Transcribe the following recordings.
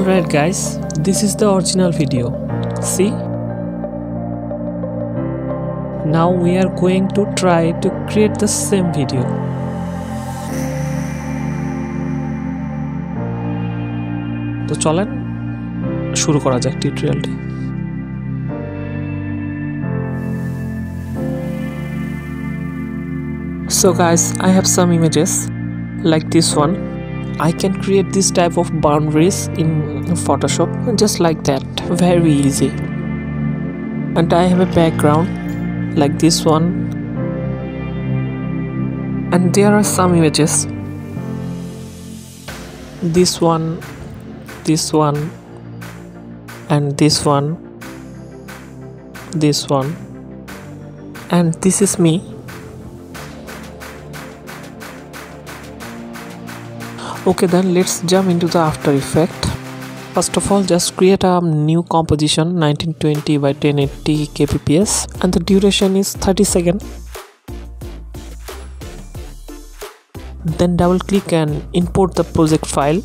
Alright guys, this is the original video. See? Now we are going to try to create the same video. তো চলেন শুরু করা যাক টিউটোরিয়ালটি So guys, I have some images like this one. I can create this type of boundaries in Photoshop just like that. Very easy. And I have a background like this one. And there are some images. This one, this one, and this one, this one. And this is me okay then let's jump into the after effect first of all just create a new composition 1920 by 1080 kbps and the duration is 30 second then double click and import the project file.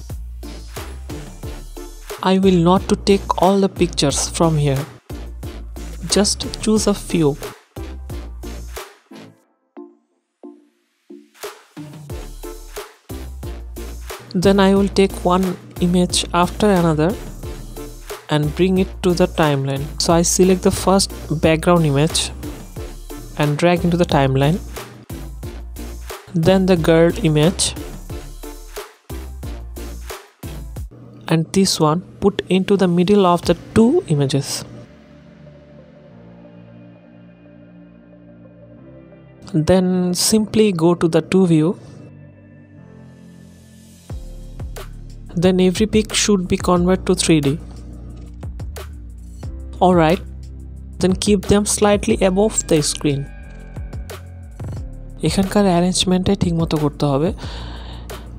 I will not to take all the pictures from here. Just choose a few then I will take one image after another and bring it to the timeline. So I select the first background image and drag into the timeline. Then the girl image. And this one put into the middle of the two images. Then simply go to the to view then every pic should be converted to 3D. Alright, then keep them slightly above the screen. এখানকার অ্যারেঞ্জমেন্টে ঠিকমতো করতে হবে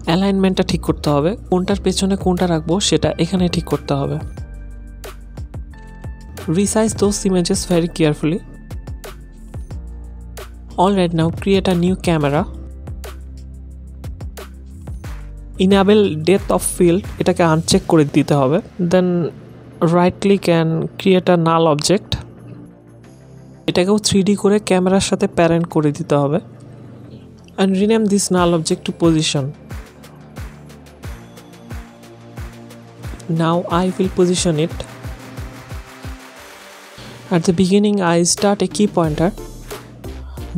অ্যালাইনমেন্টটা ঠিক করতে হবে কোনটার পেছনে কোনটা রাখব সেটা এখানে ঠিক করতে হবে resize those images very carefully alright now create a new camera enable death of field এটাকে আনচেক করে দিতে হবে। Then right click and create a null object এটাকেও থ্রি করে ক্যামেরার সাথে প্যারেন্ট করে দিতে হবে। And rename this null object to position now I will position it at the beginning I start a key pointer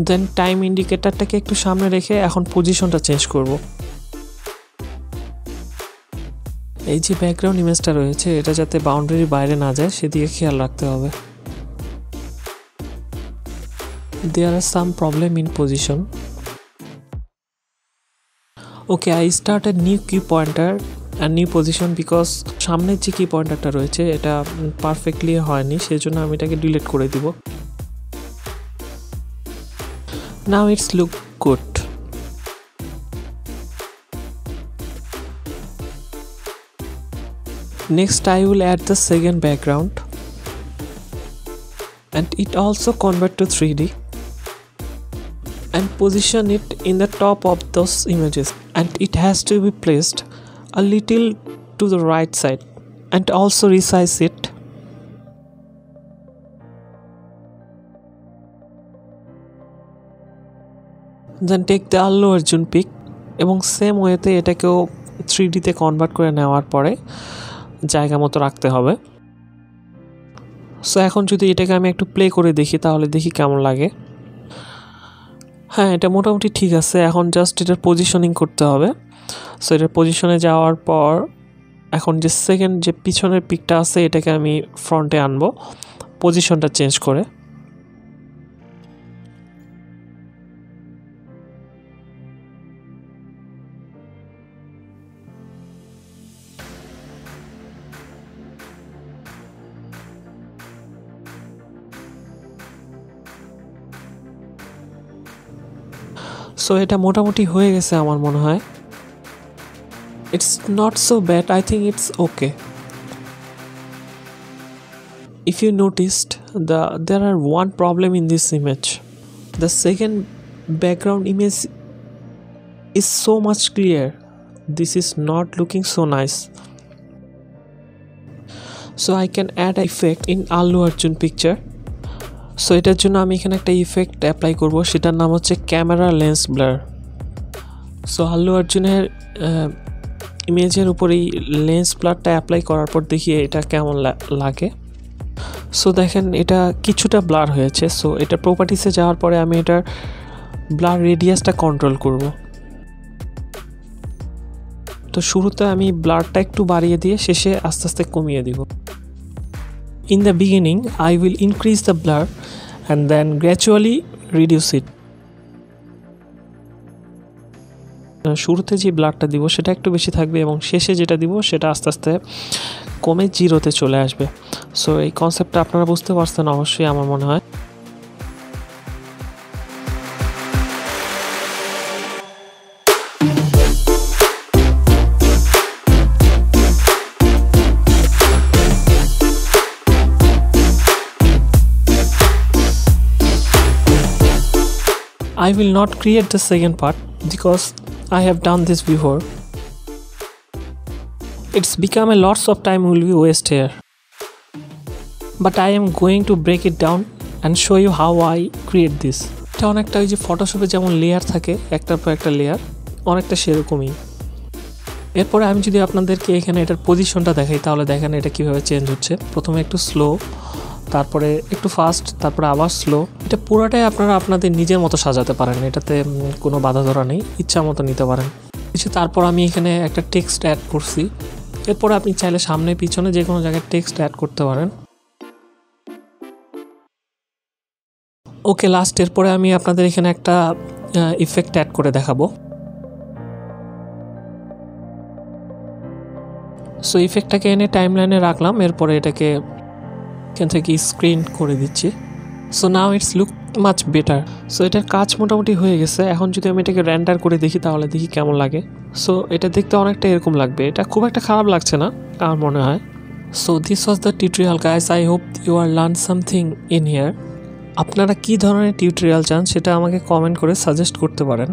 then time ইন্ডিকেটারটাকে একটু সামনে রেখে এখন পজিশনটা চেঞ্জ করব। এই যে ব্যাকগ্রাউন্ড ইমেজটা রয়েছে, এটা যাতে বাউন্ডারির বাইরে না যায়, সেদিকে খেয়াল রাখতে হবে। There are some problem in position okay I start a new key pointer and new position because সামনের যে কি পয়েন্টারটা রয়েছে, এটা পারফেক্টলি হয়নি সেই জন্য আমি এটাকে ডিলিট করে দিব। Now it's look good next I will add the second background and it also convert to 3D and position it in the top of those images and it has to be placed a little to the right side and also resize it then take the Allu Arjun pic এবং same ওয়েতে এটাকেও three ডিতে convert করে নেওয়ার পরে জায়গা মতো রাখতে হবে। সো এখন যদি এটাকে আমি একটু প্লে করে দেখি, তাহলে দেখি কেমন লাগে। হ্যাঁ এটা মোটামুটি ঠিক আছে। এখন জাস্ট এটার পজিশনিং করতে হবে। সো এটার পজিশনে যাওয়ার পর, এখন যে সেকেন্ড যে পিছনের পিকটা আছে, এটাকে আমি ফ্রন্টে আনব। পজিশনটা চেঞ্জ করে। সো এটা মোটামুটি হয়ে গেছে আমার মনে হয় it's not so bad I think it's okay if you noticed the there are one problem in this image the second background image is so much clear this is not looking so nice so I can add effect in Allu Arjun picture so এটার জন্য আমি এখানে একটা effect apply করব। সেটার নাম হচ্ছে camera lens blur so Allu অর্জুনের ইমেজের উপর এই লেন্স ব্লারটা অ্যাপ্লাই করার পর দেখি এটা কেমন লাগে। সো দেখেন, এটা কিছুটা ব্লার হয়েছে। সো এটা প্রপার্টিসে যাওয়ার পরে আমি এটার ব্লার রেডিয়াসটা কন্ট্রোল করব। তো শুরুতে আমি ব্লারটা একটু বাড়িয়ে দিয়ে শেষে আস্তে আস্তে কমিয়ে দিব। In the beginning, I will increase the blur and then gradually reduce it. শুরুতে যে ব্লাডটা দিব, সেটা একটু বেশি থাকবে এবং শেষে যেটা দিব, সেটা আস্তে আস্তে কমে জিরোতে চলে আসবে। সো এই কনসেপ্টটা আপনারা বুঝতে পারছেন অবশ্যই, আমার মনে হয়। I will not create the second part because I have done this before. It's become a lots of time will be waste here. But I am going to break it down and show you how I create this. এটা অনেকটা ওই যে ফটোশপে যেমন layer থাকে একটার পর একটা layer অনেকটা সেরকমই এরপরে আমি যদি আপনাদেরকে এখানে এটার পজিশনটা দেখাই তাহলে দেখেন এটা কীভাবে চেঞ্জ হচ্ছে প্রথমে একটু স্লো তারপরে একটু ফাস্ট তারপরে আবার স্লো এটা পুরোটাই আপনারা আপনাদের নিজের মতো সাজাতে পারেন। এটাতে কোনো বাধা ধরা নেই। ইচ্ছা মতো নিতে পারেন। কিছু তারপর আমি এখানে একটা টেক্সট অ্যাড করছি। এরপরে আপনি চাইলে সামনে পিছনে যে কোনো জায়গায় টেক্সট অ্যাড করতে পারেন। ওকে লাস্ট এরপরে আমি আপনাদের এখানে একটা ইফেক্ট অ্যাড করে দেখাবো। সো ইফেক্টটাকে এনে টাইম লাইনে রাখলাম। এরপরে এটাকে এখান থেকে স্ক্রিন করে দিচ্ছি। So now it's look much better so এটার কাজ মোটামুটি হয়ে গেছে। এখন যদি আমি এটাকে র্যান্ডার করে দেখি, তাহলে দেখি কেমন লাগে। সো এটা দেখতে অনেকটা এরকম লাগবে। এটা খুব একটা খারাপ লাগছে না, আমার মনে হয়। So this was the tutorial guys I hope you are learn something in here আপনারা কী ধরনের টিউটোরিয়াল চান, সেটা আমাকে কমেন্ট করে সাজেস্ট করতে পারেন।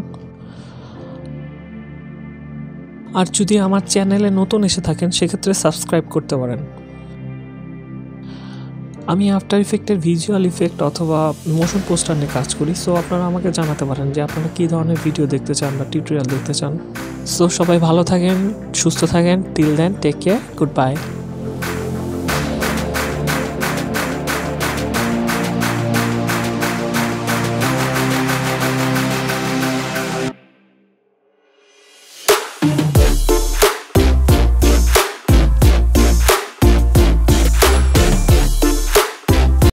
আর যদি আমার চ্যানেলে নতুন এসে থাকেন, সেক্ষেত্রে সাবস্ক্রাইব করতে পারেন। আমি আফটার ইফেক্টের ভিজুয়াল ইফেক্ট অথবা মোশন পোস্টার নিয়ে কাজ করি সো আপনারা আমাকে জানাতে পারেন যে আপনারা কী ধরনের ভিডিও দেখতে চান বা টিউটোরিয়াল দেখতে চান। সো সবাই ভালো থাকেন, সুস্থ থাকেন till then take care goodbye